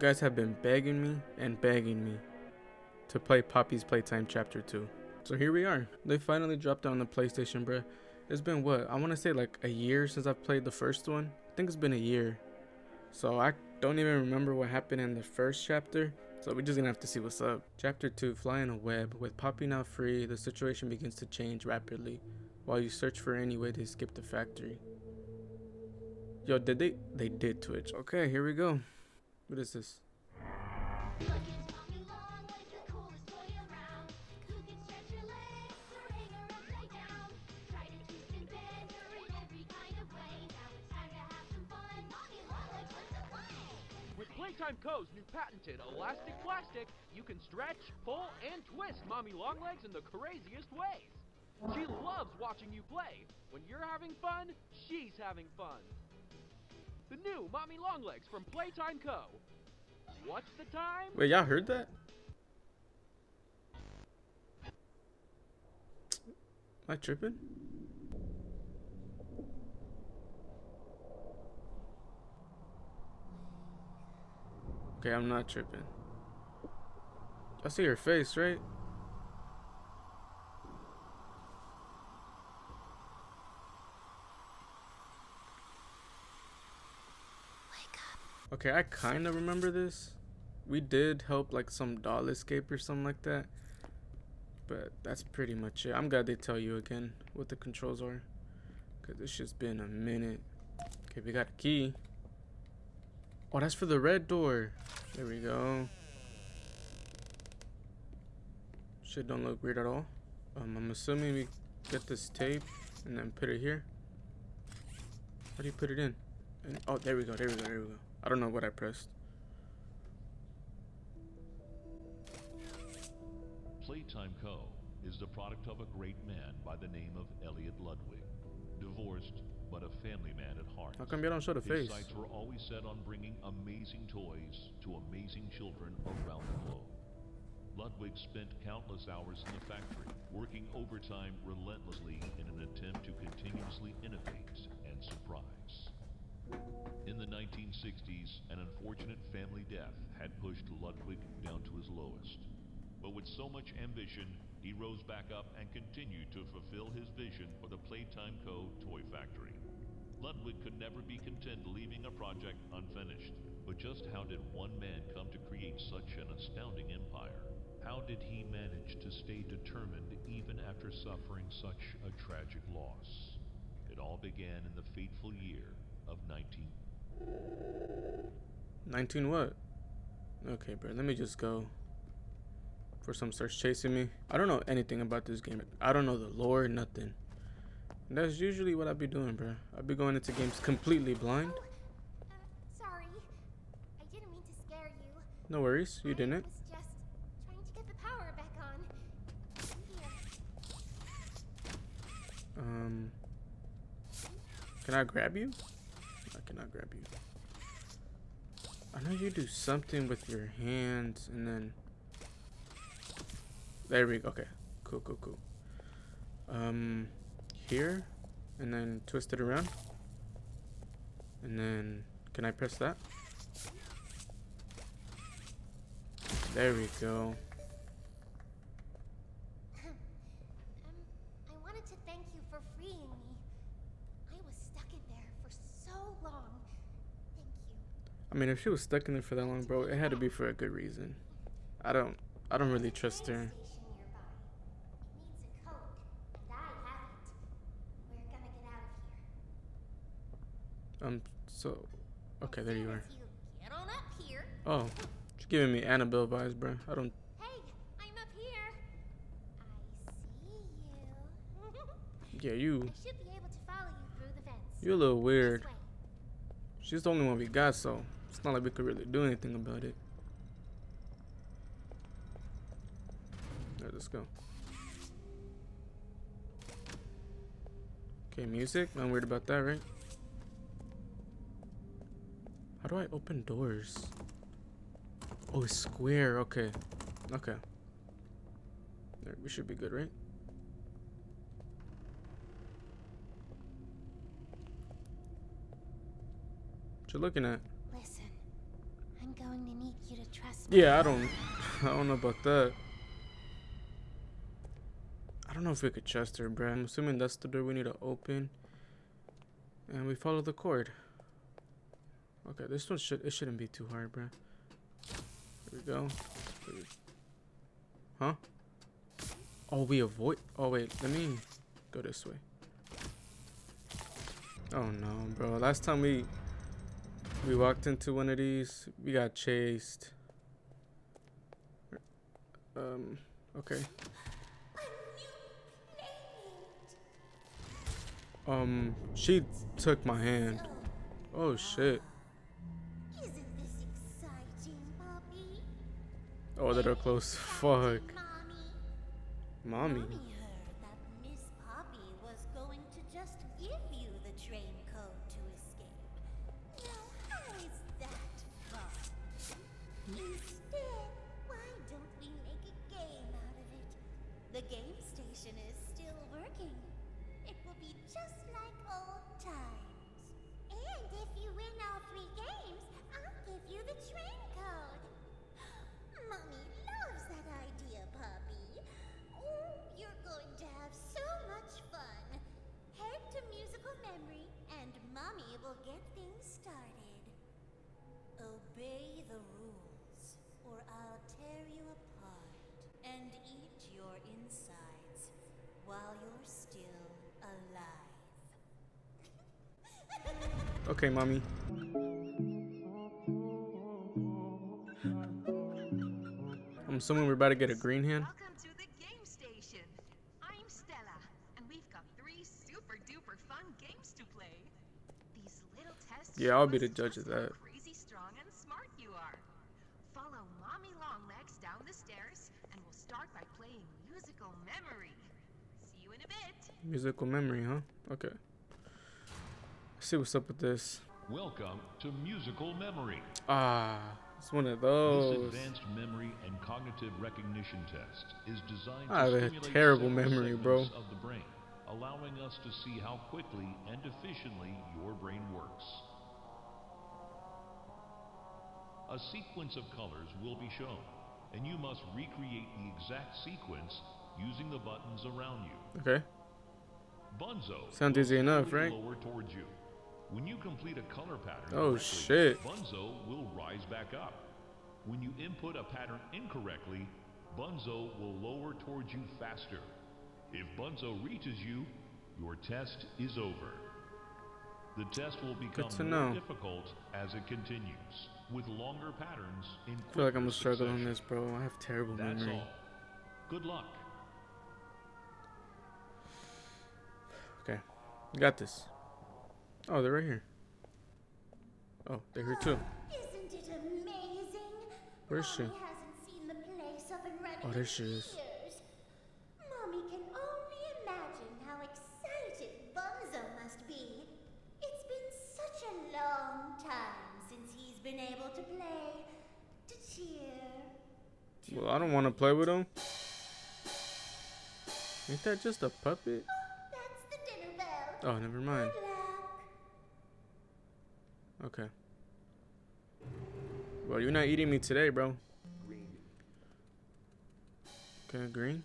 guys have been begging me and begging me to play Poppy's Playtime Chapter 2. So here we are. They finally dropped on the PlayStation, bruh. It's been what? I want to say like a year since I've played the first one. I think it's been a year. So I don't even remember what happened in the first chapter. So we're just gonna have to see what's up. Chapter 2 Fly in a Web. With Poppy now free, the situation begins to change rapidly while you search for any way to escape the factory. Yo, did they? They did Twitch. Okay, here we go. What is this? With Playtime Co.'s new patented elastic plastic, you can stretch, pull, and twist Mommy Longlegs in the craziest ways. She loves watching you play. When you're having fun, she's having fun. The new Mommy Longlegs from Playtime Co. What's the time? Wait, y'all heard that? Am I tripping? Okay, I'm not tripping. I see her face, right? Okay, I kind of remember this. We did help like some doll escape or something like that. But that's pretty much it. I'm glad they tell you again what the controls are. Because it's just been a minute. Okay, we got a key. Oh, that's for the red door. There we go. Shit don't look weird at all. Um, I'm assuming we get this tape and then put it here. How do you put it in? And, oh, there we go, there we go, there we go. I don't know what I pressed. Playtime Co. is the product of a great man by the name of Elliot Ludwig. Divorced, but a family man at heart. How come you don't show the His face? sights were always set on bringing amazing toys to amazing children around the globe. Ludwig spent countless hours in the factory, working overtime relentlessly in an attempt to continuously innovate and surprise. In 1960s, an unfortunate family death had pushed Ludwig down to his lowest. But with so much ambition, he rose back up and continued to fulfill his vision for the Playtime Co. toy factory. Ludwig could never be content leaving a project unfinished. But just how did one man come to create such an astounding empire? How did he manage to stay determined even after suffering such a tragic loss? It all began in the fateful year of 19. 19 what? Okay, bro. Let me just go. For some starts chasing me. I don't know anything about this game. I don't know the lore, nothing. And that's usually what I be doing, bro. I be going into games completely blind. Oh, uh, sorry. I didn't mean to scare you. No worries, you I didn't. was just trying to get the power back on. Um, can I grab you? I cannot grab you. I know you do something with your hands and then. There we go. Okay, cool, cool, cool. Um, here, and then twist it around, and then can I press that? There we go. Um, I wanted to thank you for freeing me. I was stuck in there for so long. Thank you. I mean, if she was stuck in there for that long, bro, it had to be for a good reason. I don't, I don't really trust her. Station nearby. It needs a code, and I have it. We're gonna get out of here. Um, so, okay, there you are. as you Get on up here. Oh, she's giving me Annabelle vibes, bro. I don't. Hey, I'm up here. I see you. Yeah, you. I should be able to follow you through the vents. You're a little weird. She's the only one we got, so it's not like we could really do anything about it. Alright, let's go. Okay, music. Not worried about that, right? How do I open doors? Oh, it's square. Okay. Okay. There, we should be good, right? What you looking at? Listen, I'm going to need you to trust me. Yeah, I don't, I don't know about that. I don't know if we could trust her, bruh. I'm assuming that's the door we need to open. And we follow the cord. Okay, this one should, it shouldn't be too hard, bruh. Here we go. Huh? Oh, we avoid, oh wait, let me go this way. Oh no, bro. Last time we we walked into one of these, we got chased. Um, okay. Um, she took my hand. Oh shit. Oh, that are close. Fuck. Mommy. The game station is still working. It will be just like old times. And if you win all three games, I'll give you the train while you're still alive. Okay, mommy. I'm assuming we're about to get a green hand. Welcome to the game station. I'm Stella, and we've got three super duper fun games to play. These little tests Yeah, I'll be the judge of how that. Crazy strong and smart you are. Follow Mommy Longlegs down the stairs, and we'll start by playing musical memory. See you in a bit. Musical memory, huh? Okay. Let's see what's up with this. Welcome to Musical Memory. Ah, it's one of those. This advanced memory and cognitive recognition test is designed I have to a stimulate terrible memory, bro. of the brain, allowing us to see how quickly and efficiently your brain works. A sequence of colors will be shown, and you must recreate the exact sequence using the buttons around you. Okay. Bunzo Sounds easy enough, right? Lower towards you. When you complete a color pattern, Oh, correctly, shit. Bunzo will rise back up. When you input a pattern incorrectly, Bunzo will lower towards you faster. If Bunzo reaches you, your test is over. The test will become to more know. difficult as it continues, with longer patterns in I feel like I'm gonna struggle on this, bro. I have terrible That's memory. all. Good luck. Got this. Oh, they're right here. Oh, they're here too. Isn't it amazing? Where's she? Mommy hasn't seen the place up and running Oh, there she is. Mommy can only imagine how excited Bunzo must be. It's been such a long time since he's been able to play, to cheer. Well, I don't want to play with him. Ain't that just a puppet? That's the dinner bell. Oh, never mind. Okay. Well, you're not eating me today, bro. Okay, green.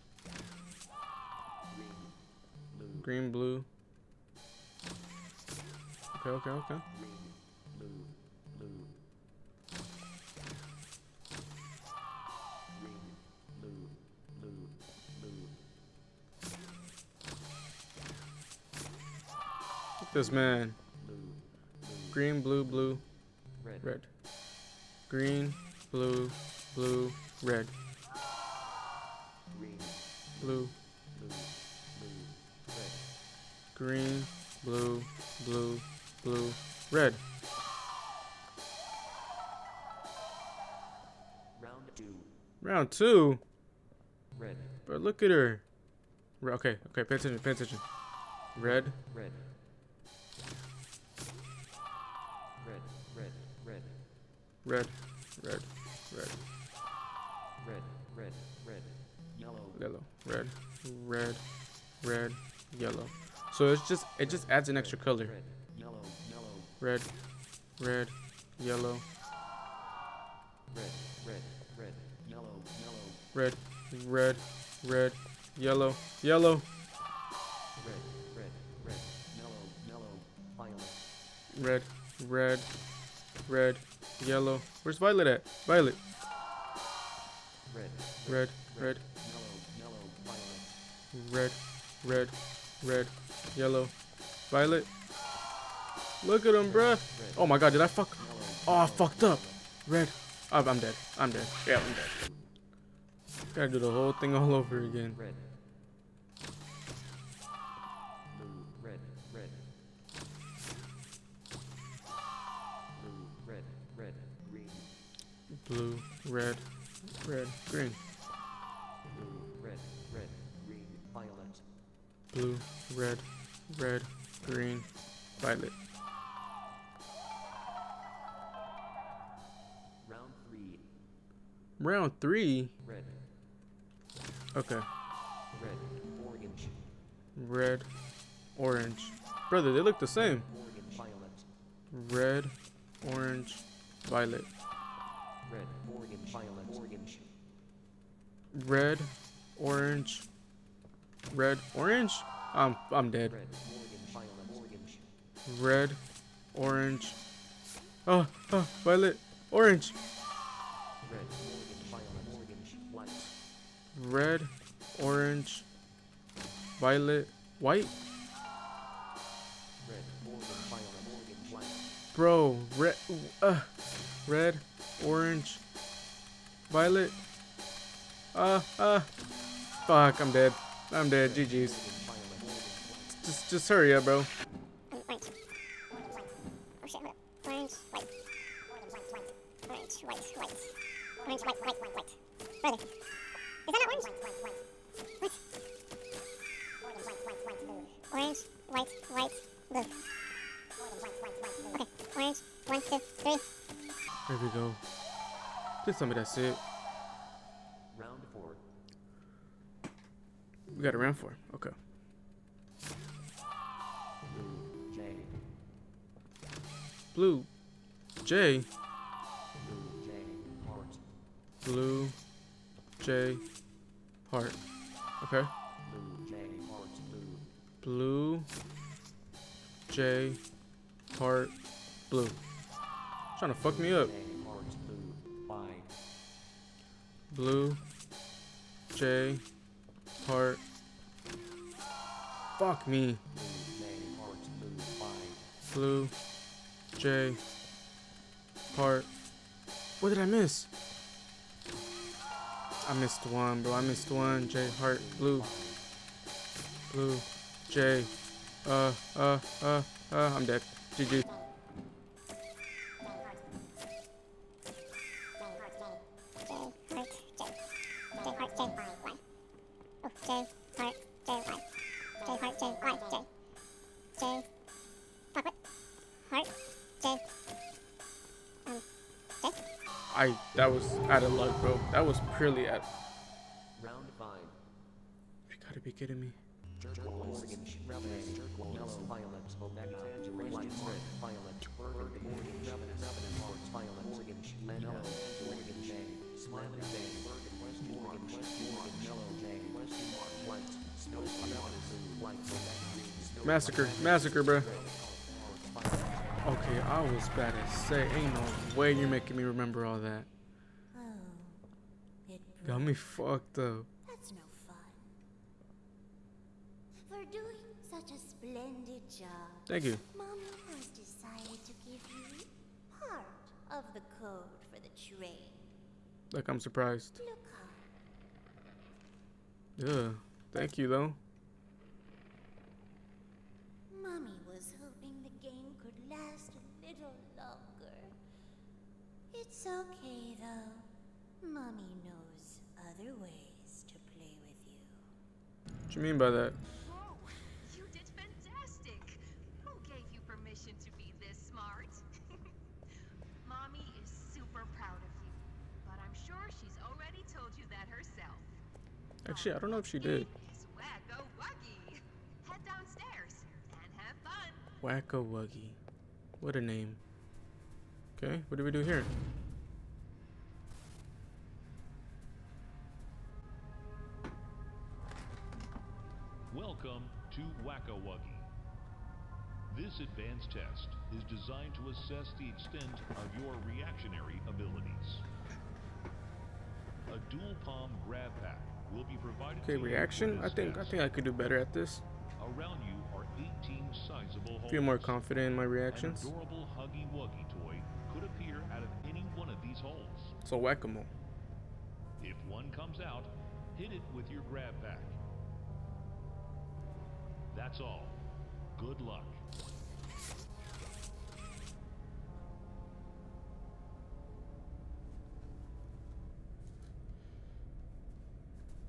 Green, blue. Okay, okay, okay. This man. Green, blue, blue, red. Green, blue, blue, red. Green, blue. Blue, blue, red. Green, blue, blue, blue, red. Round two. Round two. Red. Bro, look at her. Okay, okay, pay attention, pay attention. Red, Red. Red. Red, red, red. Red, red, red. Yellow. Yellow. Red, red, red, yellow. So it's just it just adds an extra color. Red, yellow, yellow. Red, red, yellow. Red, red, red, yellow, yellow. Red, red, red, yellow, yellow. Red, red, red, yellow. Where's Violet at? Violet, red, red, red, yellow, yellow, violet, red, red, red, yellow, Violet. Look at him, bruh. Oh my god, did I fuck? Oh, I fucked up. Red. Oh, I'm dead. I'm dead. Yeah, I'm dead. Gotta do the whole thing all over again. red, Blue, red, red, green. blue, red, red, green, violet, Blue, red, red, green, violet. round three, Round three. red, Okay. red, orange, Red, orange. Brother, they look the same. orange, violet, Red, orange, violet. Red, orange, red, orange. I'm I'm dead. red, orange, violet, orange, Red, orange. Oh, oh, violet, orange. red, orange, violet, white, Red, orange, violet, white. red, orange, violet, orange, white, Bro, red, uh, red, orange, violet. Uh, uh, fuck, I'm dead. I'm dead. GG's. Just, just hurry up, bro. There we go. Please tell me that's it. We got a round four. Okay. blue, J, Blue, J, heart. Okay. blue, J, heart, blue. Trying to fuck me up. Blue, J, heart. Fuck me. blue, J, heart. What did I miss? I missed one, bro. I missed one. J, heart, blue, blue, J. Uh, uh, uh, uh. I'm dead. GG. I that was out of luck, bro. That was purely at. round five, You gotta be kidding me. orange, red, yellow, violet, omega, white, red, violet, burgundy, orange, rabbit, heart, violet, orange, red, yellow, orange, J, smiley J, orange, orange, yellow J, white, snow, rabbit, blue, white, green, snow, Massacre, massacre, bro. Okay, I was about to say, ain't no way you're making me remember all that. Oh, it Got me fucked up. That's no fun. For doing such a splendid job, Thank you. Mommy has decided to give you part of the code for the train. Like I'm surprised. Look. Yeah. Thank you though. Mommy was hoping the game could last a little longer. It's okay though. Mommy knows other ways to play with you. What do you mean by that? Whoa, you did fantastic! Who gave you permission to be this smart? Mommy is super proud of you, but I'm sure she's already told you that herself. Actually, I don't know if she did. It's Wacko Wuggy. Head downstairs and have fun. Whack-a-Wuggy. What a name. Okay, what do we do here? To Wacka Wuggy. This advanced test is designed to assess the extent of your reactionary abilities. A dual palm grab pack will be provided Okay, to you for reaction. I think I think I could do better at this. Around you are 18 sizable holes. Feel more confident in my An reactions. adorable Huggy Wuggy toy could appear out of any one of these holes. So whack-a-mole. If one comes out, hit it with your grab pack. That's all. Good luck.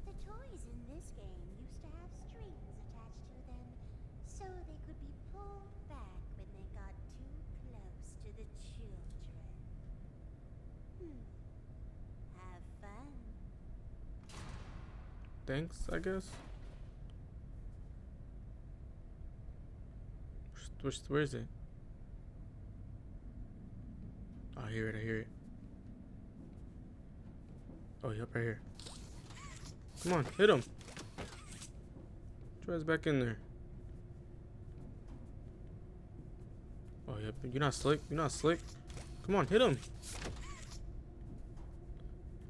The toys in this game used to have strings attached to them so they could be pulled back when they got too close to the children. Hmm. Have fun. Thanks, I guess. Where's, where's, it? Oh, I hear it. I hear it. Oh, yep, right here. Come on, hit him. Try Tries back in there. Oh, yep. You're not slick. You're not slick. Come on, hit him.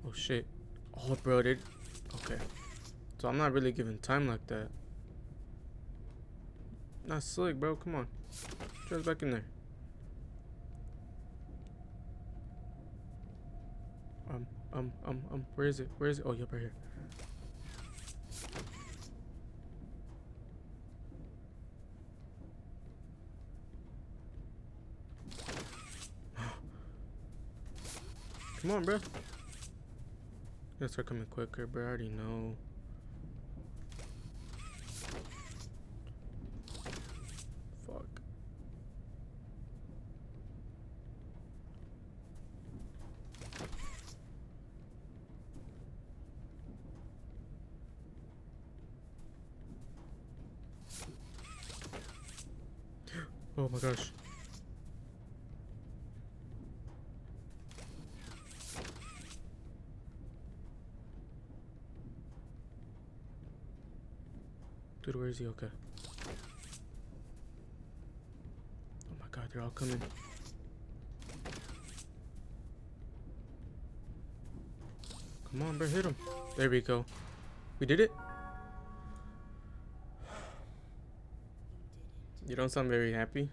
Oh shit. Oh, bro, did. Okay. So I'm not really giving time like that. Not slick, bro. Come on. Try back in there. Um, um, um, um. Where is it? Where is it? Oh, yep, right here. Come on, bro. Gotta start coming quicker, bro. I already know. Fuck. Oh my gosh. Dude, where is he? Okay. Oh my god, they're all coming. Come on, bro, hit him. There we go. We did it? You don't sound very happy.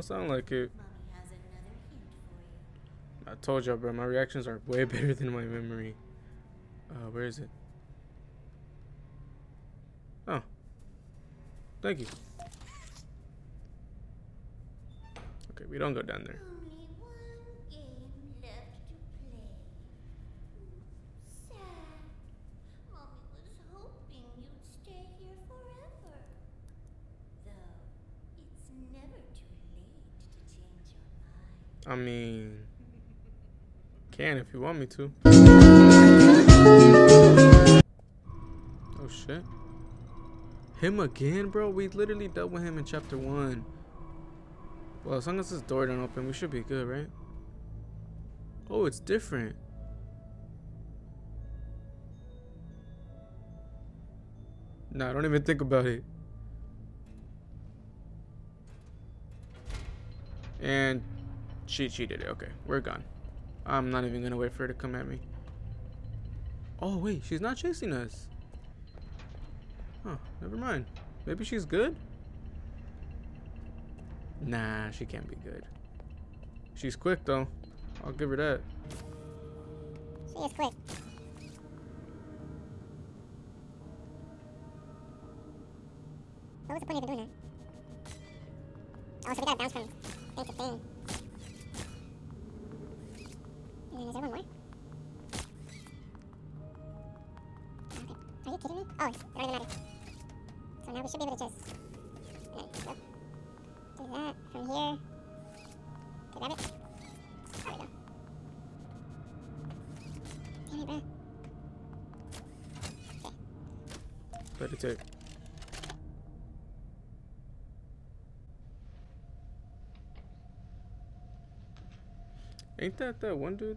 Don't sound like it. Mommy has another hint for you. I told y'all, bro, my reactions are way better than my memory. Uh, where is it? Oh. Thank you. Okay, we don't go down there. Only one game left to play. Sad. Mommy was hoping you'd stay here forever. Though, it's never too late to change your mind. I mean, can if you want me to. Oh shit. Him again, bro? We literally dealt with him in chapter one. Well, as long as this door don't open, we should be good, right? Oh, it's different. Nah, don't even think about it. And she cheated it. Okay, we're gone. I'm not even gonna wait for her to come at me. Oh wait, she's not chasing us. Oh, never mind. Maybe she's good? Nah, she can't be good. She's quick though. I'll give her that. She is quick. What was the point of doing that? Oh, so we gotta bounce from thing to thing. And is there one more? Okay. Are you kidding me? Oh, it don't even matter. So now we should be able to just... There we go. Do that from here. Okay, grab it. There we go. Damn it, bro. Better take. Ain't that that one dude?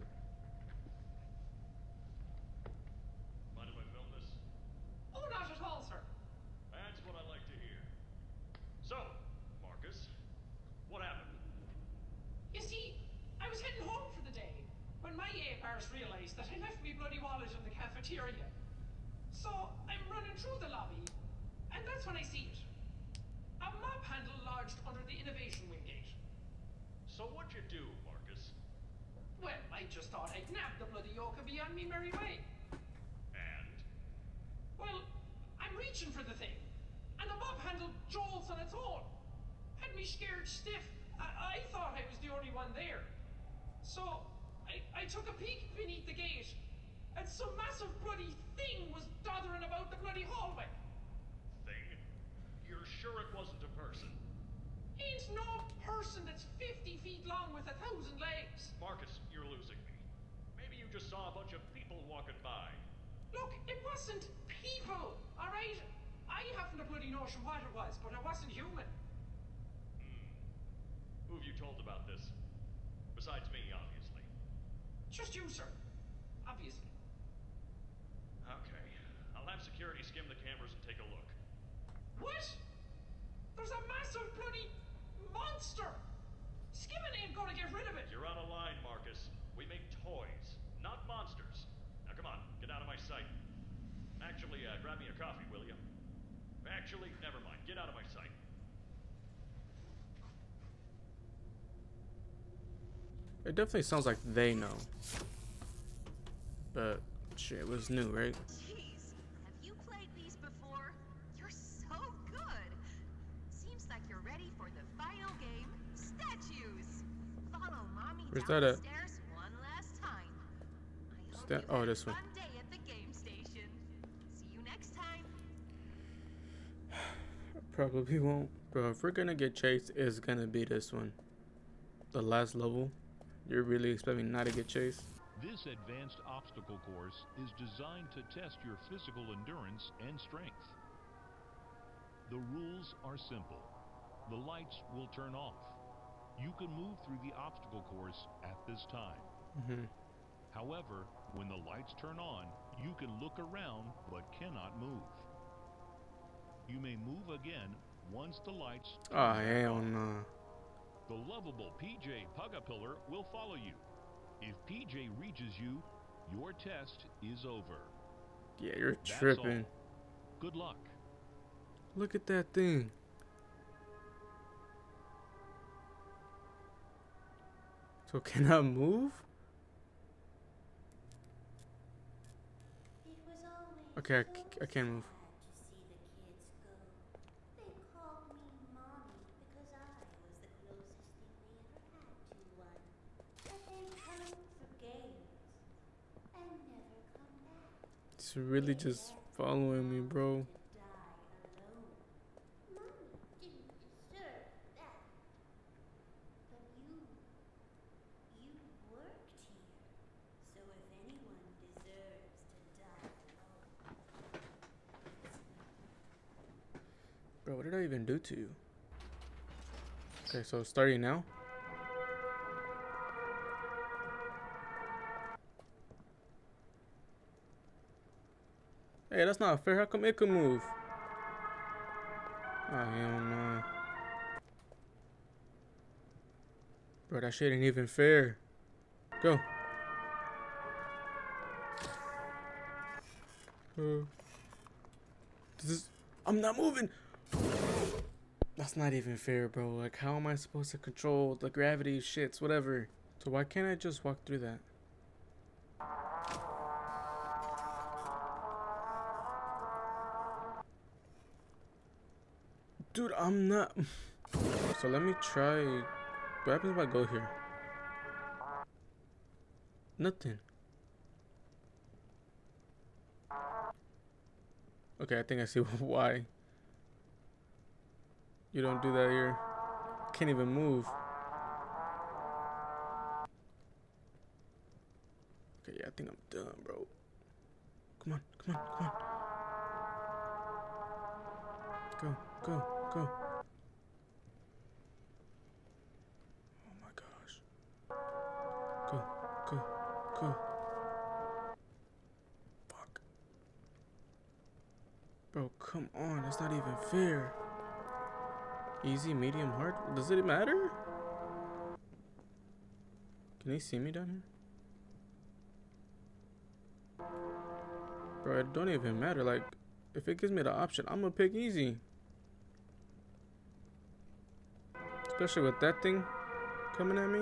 Lars realised that I left me bloody wallet in the cafeteria. So I'm running through the lobby, and that's when I see it. A mop handle lodged under the innovation wing gate. So what'd you do, Marcus? Well, I just thought I'd nab the bloody yoke and be on me merry way. And? Well, For the thing, and the mop handled jolts on its own. Had me scared stiff. I, I thought I was the only one there. So I, I took a peek beneath the gate, and some massive bloody thing was doddering about the bloody hallway. Thing? You're sure it wasn't a person? Ain't no person that's 50 feet long with a thousand legs. Marcus, you're losing me. Maybe you just saw a bunch of people walking by. Look, it wasn't people, alright? I haven't a bloody notion what it was, but it wasn't human. Hmm. Who have you told about this? Besides me, obviously. Just you, sir. Obviously. Okay. I'll have security skim the cameras and take a look. What? There's a massive bloody monster! Skimming ain't gonna get rid of it! You're on a line, Marcus. We make toys, not monsters. Now come on, get out of my sight. Actually, uh, grab me a coffee, will you? Actually, never mind. Get out of my sight. It definitely sounds like they know. But shit, it was new, right? Jeez, have you played these before? You're so good. Seems like you're ready for the final game, statues. Follow mommy Where's down that the at? stairs one last time. I hope Sta- you oh, this one. fun day at the game station. See you next time. Probably won't. Bro, if we're gonna get chased, it's gonna be this one. The last level. You're really expecting not to get chased? This advanced obstacle course is designed to test your physical endurance and strength. The rules are simple. The lights will turn off. You can move through the obstacle course at this time. Mm-hmm. However, when the lights turn on, you can look around but cannot move. You may move again once the lights Oh, hell no. The lovable PJ Pug-a-Pillar will follow you. If PJ reaches you, your test is over. Yeah, you're That's tripping. all. Good luck. Look at that thing. So can I move? It was always Okay, I so can't move. sad to see the kids go. They called me mommy because I was the closest thing they ever had to one. But they come for games and never come back. Really just following me, bro. Bro, what did I even do to you? Okay, so starting now. Hey, that's not fair. How come it can move? I don't know. Bro, that shit ain't even fair. Go. Uh, this is. I'm not moving. That's not even fair, bro. Like, how am I supposed to control the gravity shits, whatever? So why can't I just walk through that? Dude, I'm not. So let me try. What happens if I go here? Nothing. Okay, I think I see why. You don't do that here. Can't even move. Okay, yeah, I think I'm done, bro. Come on, come on, come on. Go, go, go. Oh my gosh. Go, go, go. Fuck. Bro, come on. That's not even fair. Easy, medium, hard. Does it matter? Can they see me down here? Bro, it don't even matter. Like, if it gives me the option, I'm gonna pick easy. Especially with that thing coming at me.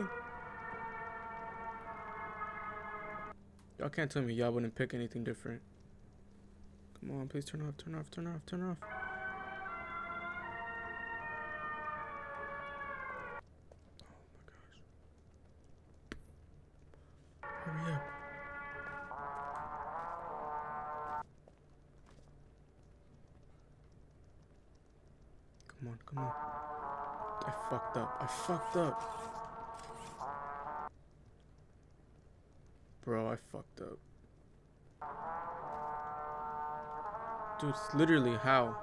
Y'all can't tell me y'all wouldn't pick anything different. Come on, please turn off, turn off, turn off, turn off. I fucked up. Bro, I fucked up. Dude, it's literally how?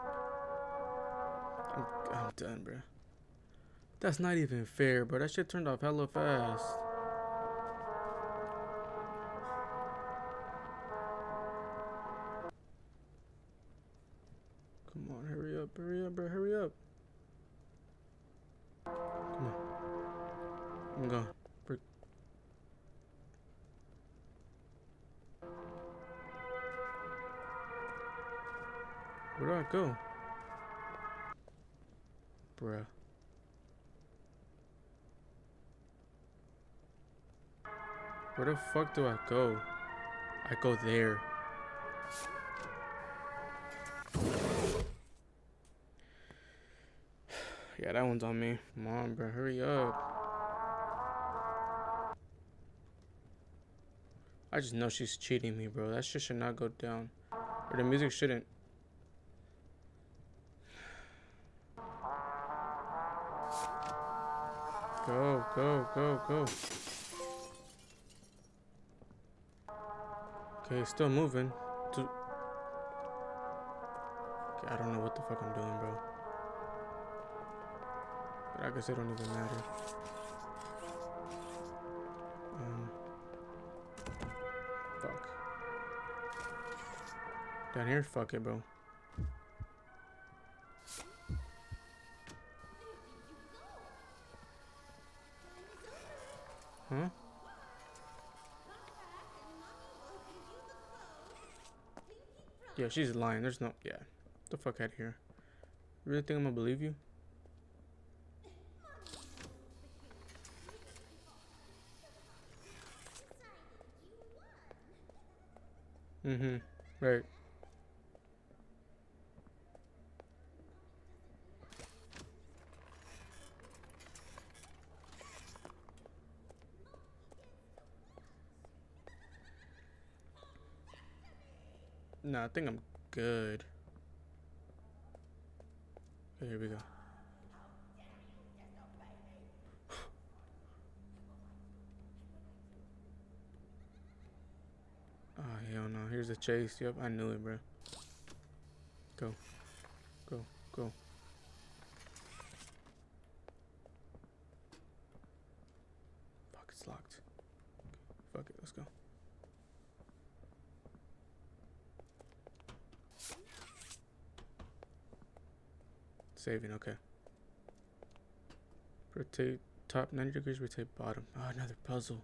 I'm, I'm done, bro. That's not even fair, bro. That shit turned off hella fast. Where do I go? Bruh. Where the fuck do I go? I go there. Yeah, that one's on me. Come on, bro. Hurry up. I just know she's cheating me, bro. That shit should not go down. Or the music shouldn't. Go, go, go, go. Okay, still moving. Okay, I don't know what the fuck I'm doing, bro. But I guess it don't even matter. Um, fuck. Down here, fuck it, bro. Yeah, she's lying. There's no. Yeah. The fuck out of here. Really think I'm gonna believe you? Mm-hmm. Right. No, I think I'm good. Okay, here we go. Oh, hell no. Here's a chase. Yep, I knew it, bro. Go. Go. Go. Fuck, it's locked. Fuck it, let's go. Saving, okay. Rotate top 90 degrees, rotate bottom. Oh, another puzzle.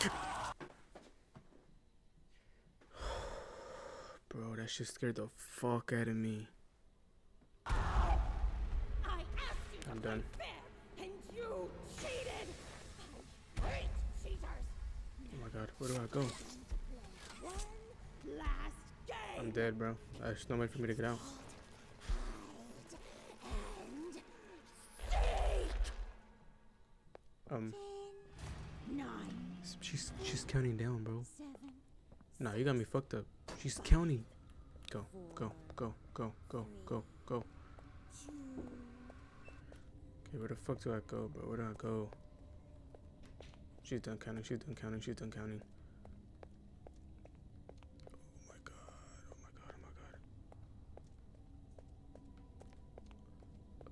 Bro, that shit scared the fuck out of me. I asked you to I'm done. God, where do I go? I'm dead, bro. There's no way for me to get out. Um, she's she's counting down, bro. Nah, you got me fucked up. She's counting. Go, go, go, go, go, go, go. Okay, where the fuck do I go, bro? Where do I go? She's done counting. She's done counting. She's done counting. Oh my god. Oh my god. Oh my god.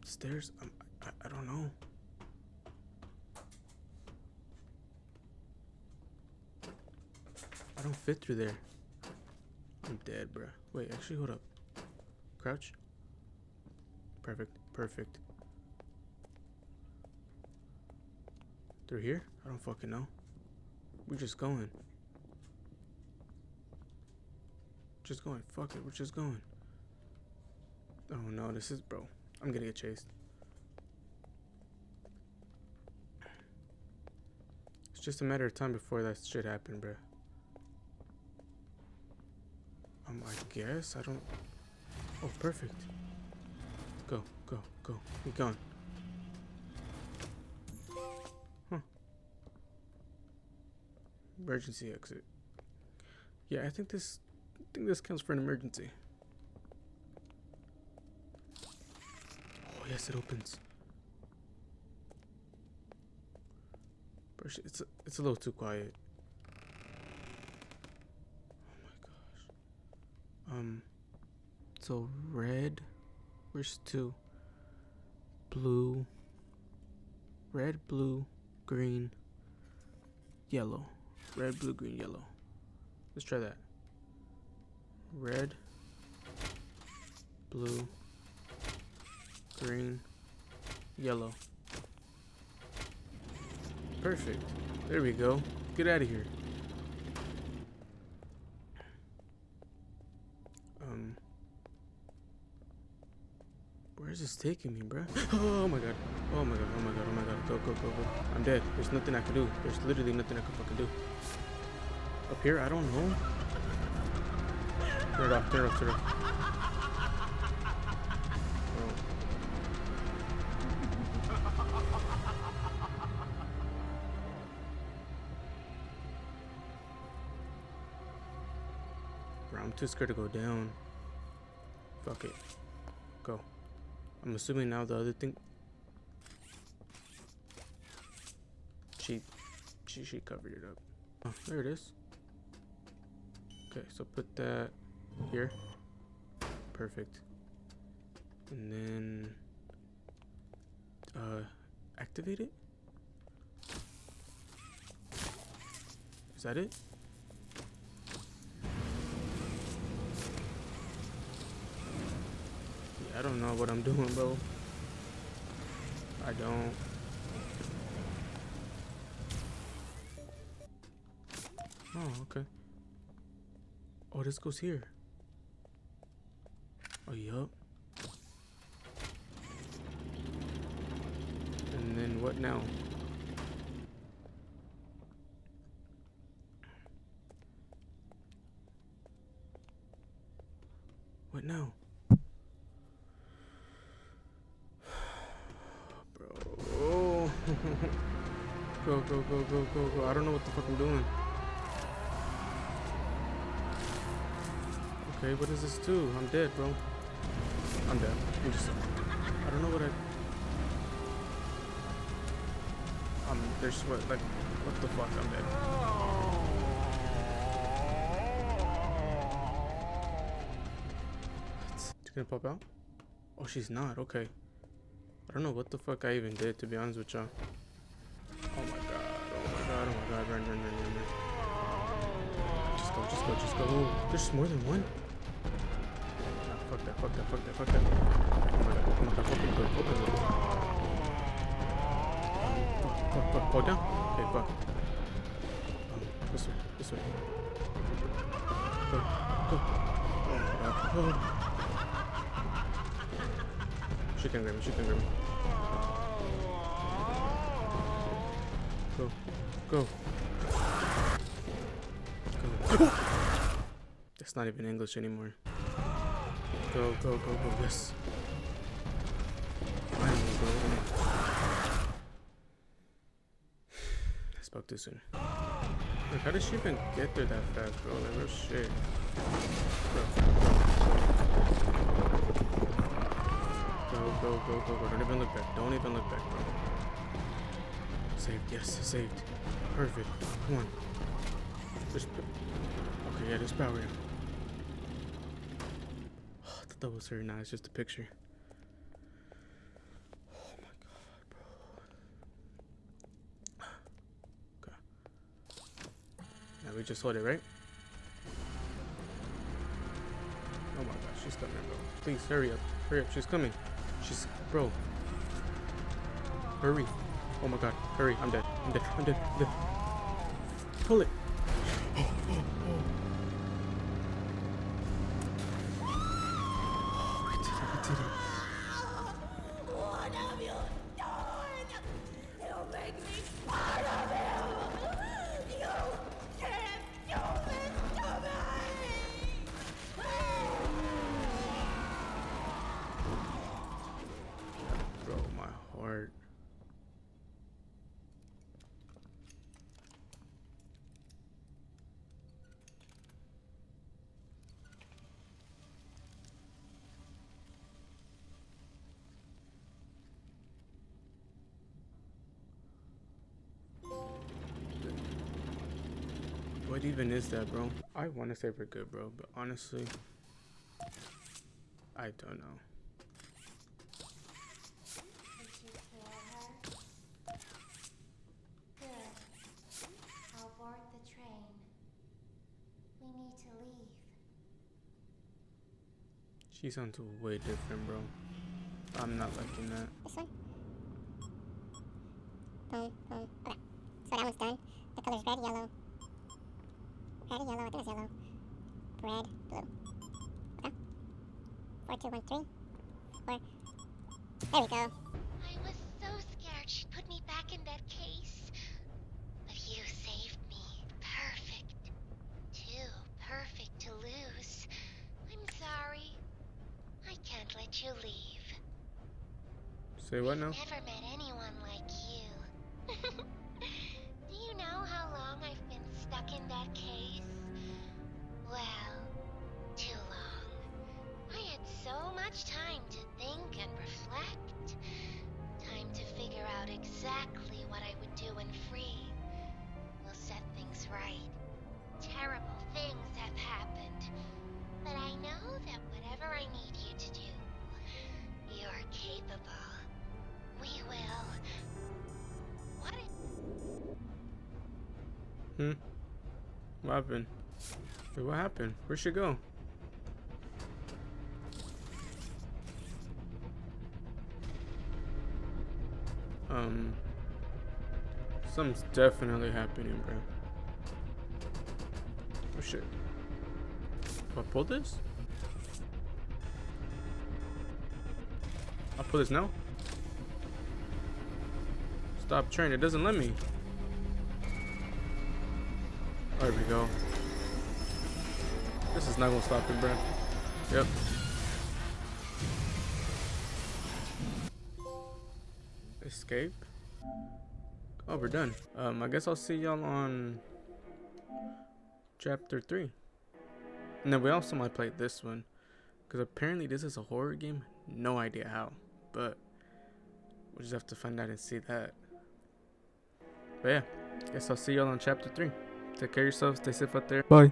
Upstairs? Um, I, I don't know. I don't fit through there. I'm dead, bruh. Wait, actually, hold up. Crouch. Perfect. Perfect. Through here? I don't fucking know. We're just going. Just going. Fuck it. We're just going. Oh no, this is bro. I'm gonna get chased. It's just a matter of time before that shit happen, bro. Um, I guess I don't. Oh, perfect. Go, go, go. Be gone. Emergency exit. Yeah, I think this. I think this counts for an emergency. Oh yes, it opens. It's a, it's a little too quiet. Oh my gosh. Um. So red. Where's two? Blue. Red, blue, green, yellow. Red, blue, green, yellow. Let's try that. Red, blue, green, yellow. Perfect. There we go. Get out of here. Um. Where is this taking me, bruh? Oh my god. Oh my god. Oh my god. Oh my god. Go, go, go, go. I'm dead. There's nothing I can do. There's literally nothing I can fucking do. Up here? I don't know. Turn it off. Turn it off. Turn it off. Bro, I'm too scared to go down. Fuck it. Go. I'm assuming now the other thing. She, she, she covered it up. Oh, there it is. Okay, so put that here. Perfect. And then, uh, activate it. Is that it? I don't know what I'm doing, bro. I don't. Oh, okay. Oh, this goes here. Oh, yup. And then what now? What now? Bro. go, go, go, go, go, go. I don't know what the fuck I'm doing. Okay, what does this do? I'm dead, bro. I'm dead. I'm just. I don't know what I. Um, there's what, like, what the fuck? I'm dead. What? Gonna pop out? Oh, she's not. Okay. I don't know what the fuck I even did, to be honest with y'all. Oh my god. Oh my god. Oh my god. Run, run, run, run, run. Just go, just go, just go. Oh, There's more than one? Nah, fuck that, fuck that, fuck that, fuck that. Oh my god. Oh my god. Open the door. Open the. Fuck, fuck, fuck. Hold down. Okay, fuck. Um, this way, this way. Go, go. Oh my god. Oh. She can grab me, she can grab me. Go, go. Go. That's not even English anymore. Go, go, go, go, yes. Finally, bro. I spoke too soon. Like, how did she even get there that fast, bro? Like, real shit. Bro, Go, go, go, go, go. Don't even look back. Don't even look back, bro. Saved, yes, saved. Perfect. Come on. There's okay, yeah, there's power here. Oh, I thought that was her. Nah, it's just a picture. Oh my god, bro. Okay. Now we just hold it, right? Oh my god, she's coming, bro. Please, hurry up. Hurry up. She's coming. She's... Bro. Hurry. Oh my god. Hurry. I'm dead. I'm dead. I'm dead. I'm dead. Pull it. Even is that, bro? I want to say we're good, bro, but honestly, I don't know. She sounds way different, bro. I'm not liking that. This one. Boom, boom. Okay. So that one's done. The color's red, yellow. Red, yellow, I think it's yellow. Red, blue. Okay. Four, two, one, three. Four. There we go. I was so scared she'd put me back in that case. But you saved me. Perfect. Too perfect to lose. I'm sorry. I can't let you leave. Say what now? Never met anyone like you. Do you know how long I've been stuck in that case? Much time to think and reflect. Time to figure out exactly what I would do when free. We'll set things right. Terrible things have happened. But I know that whatever I need you to do, you're capable. We will. What Hmm? What happened? What happened? Where'd she go? Um, something's definitely happening, bro. Oh shit. I pull this? I'll pull this now. Stop train. It doesn't let me. There we go. This is not gonna stop it, bro. Yep. Escape. Oh, we're done. Um, I guess I'll see y'all on chapter three. And then we also might play this one, because apparently this is a horror game. No idea how, but we'll just have to find out and see that. But yeah, I guess I'll see y'all on chapter three. Take care of yourselves. Stay safe out there. Bye.